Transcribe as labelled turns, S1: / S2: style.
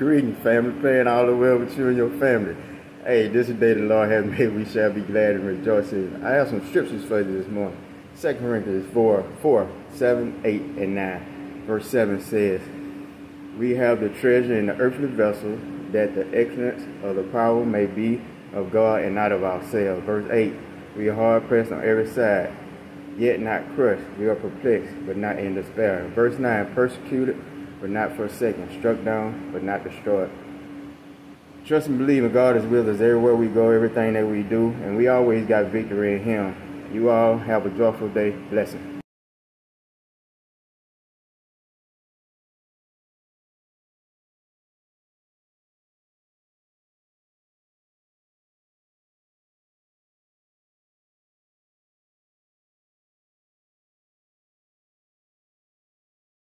S1: Greetings, family. Praying all the well with you and your family. Hey, this is the day the Lord has made. We shall be glad and rejoice in. I have some scriptures for you this morning. 2 Corinthians 4, 4, 7, 8, and 9. Verse 7 says, We have the treasure in the earthly vessel, that the excellence of the power may be of God and not of ourselves. Verse 8, We are hard pressed on every side, yet not crushed. We are perplexed, but not in despair. Verse 9, Persecuted, but not forsaken, struck down, but not destroyed. Trust and believe in God is with us everywhere we go, everything that we do, and we always got victory in Him. You all have a joyful day. Blessing.